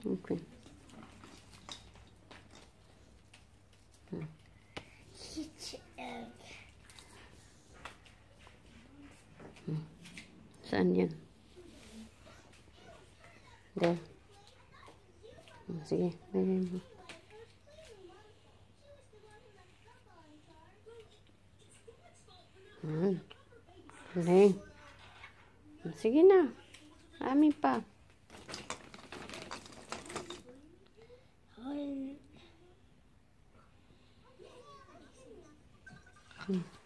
Okay. Hmm. Hmm. Saan yan? There. Sige, meron mo. Hmm. Galing. Sige na. Amin pa. Hmm.